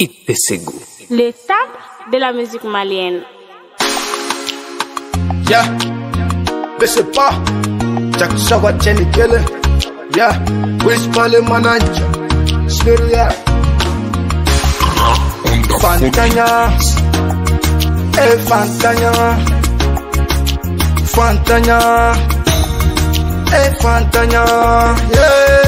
Ipe Ségou. L'étape de la musique malienne. Yeah, baisse pas, Jack Shawa Tchenikele. Eh, eh, yeah, whisper le manager. Sneria. Fantanya, eh Fantanya. Fantanya, eh Fantanya. Yeah.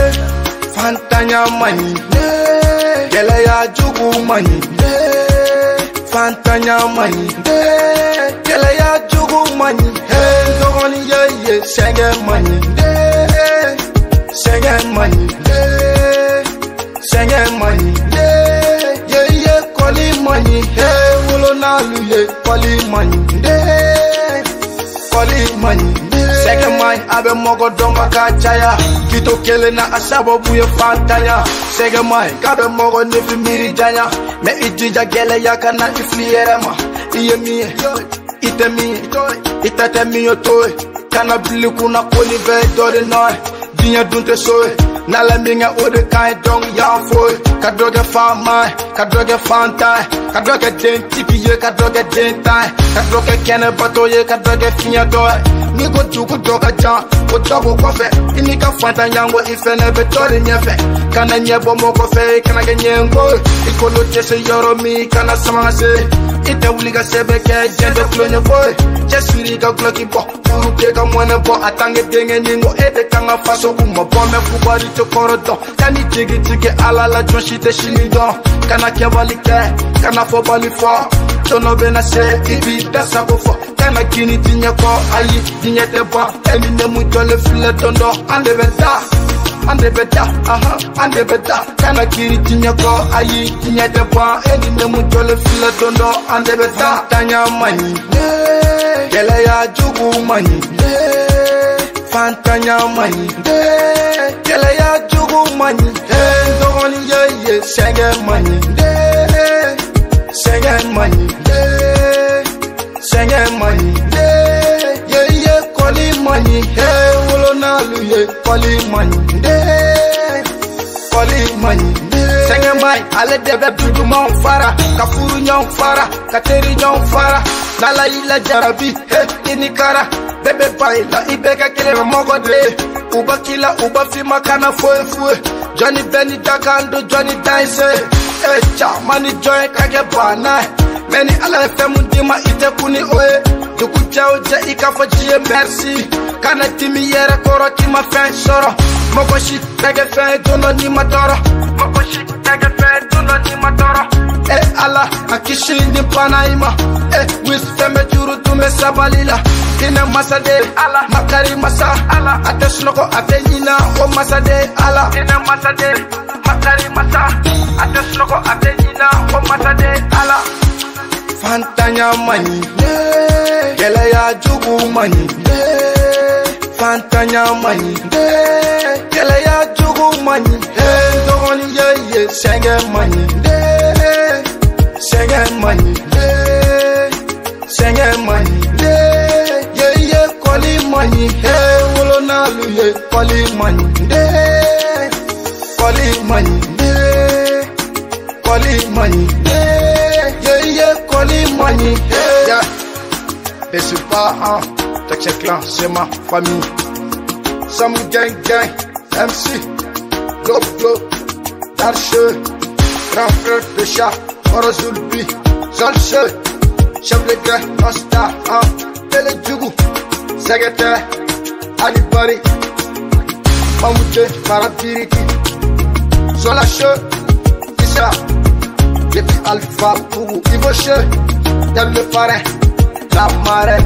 fantanya manyi eh, gɛlɛya jugu manyi eh, fantanya manyi eh, gɛlɛya jugu manyi dɔgɔninkɛ ye sɛgɛ manyi sɛgɛ manyi sɛgɛ manyi yeye kɔli manyi wolonalu ye kɔli manyi kɔli manyi sɛgɛ manyi a bɛ mɔgɔ dɔnba ka caya. Kito kelen na asababu ye fantanya Sɛgɛma ye ka dɔ mɔgɔ ne fi miiri janya. Mɛ i jija gɛlɛya na i fili yɛrɛ ma. I ye min ye, i tɛ min Kana bili kunna ko nin bɛɛ ye dɔ de nɔ Nala minga ode kai dong yang foy Ka doge fan mai Ka doge fan tai Ka doge den tipi ye Ka doge den tai. Ka doge kene bato ye Ka doge finya doy Ni go jugu doga jan Ko dogo kofe Ini ka fanta yango ife ne be tori nyefe Kana nyebo mo kofe Kana ge nyengo Ikolo tese yoro mi Kana samase Ite wuli ka sebe kɛ jɛnde kulonye boy. Cɛsiri ka guloki bɔ furu ke ka mɔnɛ bɔ a tange denkɛ ɲingo e de kan ka faso u ma bɔ mɛ fubari tɛ kɔrɔ dɔn ka ni jigi tigi ala la jɔn si tɛ sini dɔn kana kɛwali kɛ kana fɔbali fɔ tɔnɔ bena se i b'i da sago fɔ kana kini diɲɛ kɔ ayi diɲɛ tɛ ban e ni nemu jɔlen filɛ dɔn dɔn an de bɛ taa an de bɛ da ahan an de bɛ da kana kiri diɲɛ kɔ ayi diɲɛ tɛ ban e ni nemu jɔlen filɛ don dɔ an de bɛ taa tanya man ɲi gɛlɛya jugu man ɲi fantanya man ɲi gɛlɛya jugu man ɲi dɔgɔni ye ye sɛgɛ man ɲi sɛgɛ man ɲi sɛgɛ man ɲi ye ye kɔli man ɲi Koli, Koli Monday, Koli Monday. Sengen bay, ale debe bibu mon fara, kafuru nyon fara, kateri nyon fara. Nala ila jarabi, heti ni kara, bebe bai la ibeka kile mamogo de. Uba kila, uba fima kana foe foe. Johnny Benny Dakando, Johnny Dice. Eh, cha, mani joy kage bana. Many ala femu dima ite kuni oe. I tɛ kun ni o ye jɛ i k'a fɔ ye mɛrisi kana dimi yɛrɛ kɔrɔ k'i ma fɛn sɔrɔ mɔgɔ si tɛ kɛ fɛn don dɔ n'i ma tɔɔrɔ mɔgɔ si tɛ kɛ fɛn don dɔ n'i ma tɔɔrɔ e ala a kisi ni bana i ma e wis fɛn bɛ juru tun bɛ sabali la hinɛ masaden ala makari masa. Ala a tɛ sunɔgɔ a tɛ ɲina o masaden ala hinɛ masaden makari masa. A tɛ sunɔgɔ a tɛ ɲina o masaden ala fantanya man ɲi jugu man ɲi fantanya man ɲi gɛlɛya jugu man ɲi dɔgɔni ye ye sɛgɛ man ɲi sɛgɛ man ɲi sɛgɛ man ɲi ye ye kɔli man ɲi wolonalu ye kɔli man ɲi kɔli man ɲi kɔli man ɲi ye ye kɔli man ɲi c'est pas un Texas Clan, c'est ma famille. Sam Gang Gang, MC, Globe, Darche, Grand Frère de Chat, Orozulbi, Zalche, Chef de Gang, Rasta, hein, Tele Djougou, Secrétaire, Alibari, Mamoudé, Marabiriki, Zolache, Issa, depuis Alpha, Ivoche, Dem le parrain, Chop mare,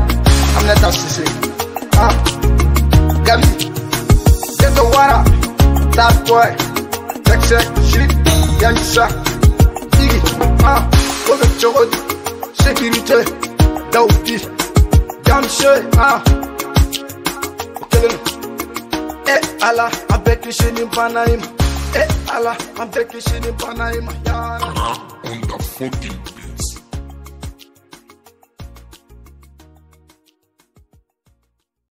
am net as sisi. Ah, Gabzi, get the water. That boy, check check, shit, yansha, digi. Ah, go get chogod, security, dauti, yansha. Ah, okay. Eh Allah, I'm back in Panama. Eh Allah, I'm back in Panama. Yeah. Und da fucking